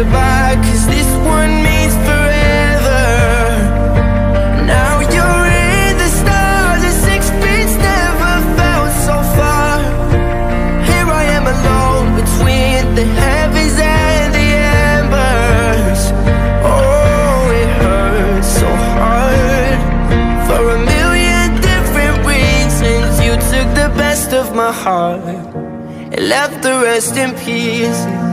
goodbye Cause this one means forever. Now you're in the stars And six feet never felt so far. Here I am alone between the heavens and the embers. Oh, it hurts so hard. For a million different reasons You took the best of my heart And left the rest in pieces